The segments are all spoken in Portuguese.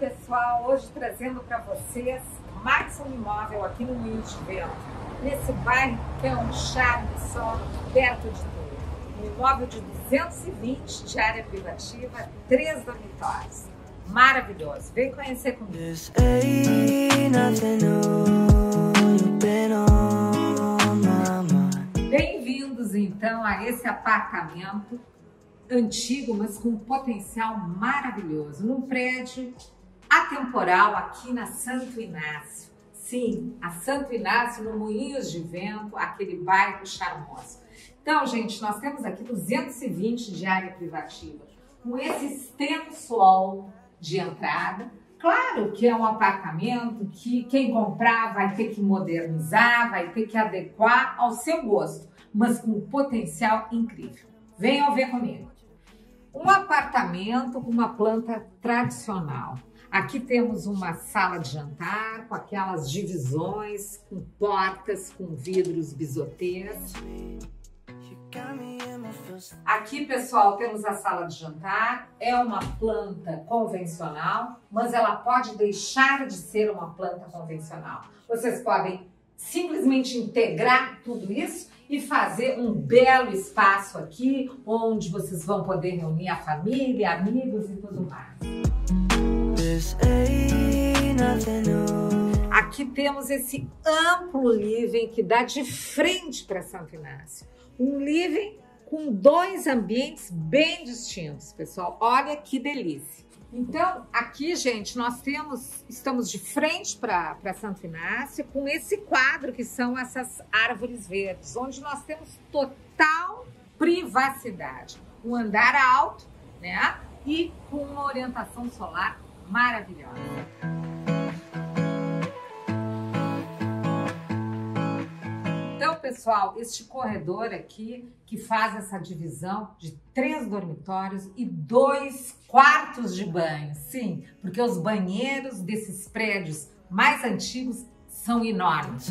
pessoal, hoje trazendo para vocês mais um imóvel aqui no Moinho de Vento, nesse bairro que é um charme só, perto de tudo. Um imóvel de 220 de área privativa, três dormitórios. Maravilhoso, vem conhecer comigo. Bem-vindos então a esse apartamento antigo, mas com um potencial maravilhoso, num prédio atemporal aqui na Santo Inácio. Sim, a Santo Inácio, no Moinhos de Vento, aquele bairro charmoso. Então, gente, nós temos aqui 220 de área privativa, com esse extenso hall de entrada. Claro que é um apartamento que quem comprar vai ter que modernizar, vai ter que adequar ao seu gosto, mas com um potencial incrível. Venham ver comigo. Um apartamento com uma planta tradicional. Aqui temos uma sala de jantar com aquelas divisões, com portas, com vidros bisotês. Aqui, pessoal, temos a sala de jantar. É uma planta convencional, mas ela pode deixar de ser uma planta convencional. Vocês podem simplesmente integrar tudo isso e fazer um belo espaço aqui, onde vocês vão poder reunir a família, amigos e tudo mais. Aqui temos esse amplo living que dá de frente para Santo Inácio. Um living com dois ambientes bem distintos, pessoal. Olha que delícia. Então, aqui, gente, nós temos, estamos de frente para Santo Inácio com esse quadro que são essas árvores verdes, onde nós temos total privacidade. Um andar alto, né? E com uma orientação solar maravilhosa. pessoal, este corredor aqui que faz essa divisão de três dormitórios e dois quartos de banho. Sim, porque os banheiros desses prédios mais antigos são enormes.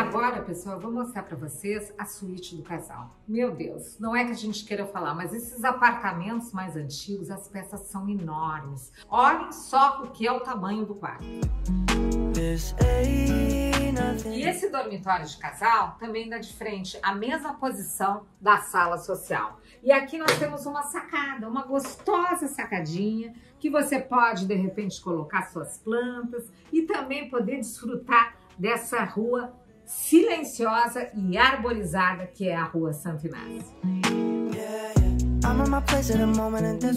Agora, pessoal, eu vou mostrar para vocês a suíte do casal. Meu Deus, não é que a gente queira falar, mas esses apartamentos mais antigos, as peças são enormes. Olhem só o que é o tamanho do quarto. E esse dormitório de casal também dá de frente à mesma posição da sala social. E aqui nós temos uma sacada, uma gostosa sacadinha que você pode de repente colocar suas plantas e também poder desfrutar dessa rua silenciosa e arborizada que é a Rua Santo Inácio.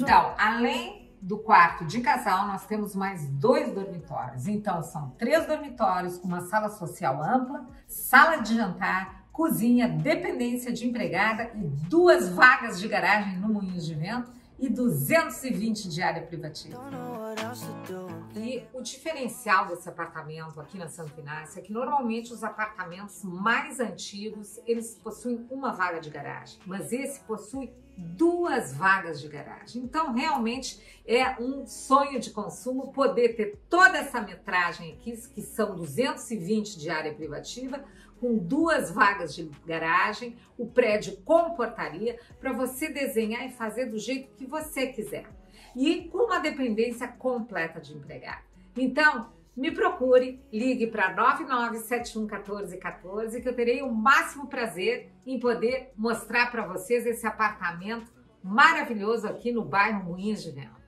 Então, além do quarto de casal, nós temos mais dois dormitórios. Então, são três dormitórios uma sala social ampla, sala de jantar, cozinha, dependência de empregada e duas vagas de garagem no Moinhos de Vento e 220 de área privativa. E o diferencial desse apartamento aqui na Santo Inácio é que normalmente os apartamentos mais antigos, eles possuem uma vaga de garagem, mas esse possui duas vagas de garagem. Então, realmente é um sonho de consumo poder ter toda essa metragem aqui, que são 220 de área privativa, com duas vagas de garagem, o prédio com portaria, para você desenhar e fazer do jeito que você quiser. E com uma dependência completa de empregado. Então, me procure, ligue para 99711414 que eu terei o máximo prazer em poder mostrar para vocês esse apartamento maravilhoso aqui no bairro Moinhos de Vento.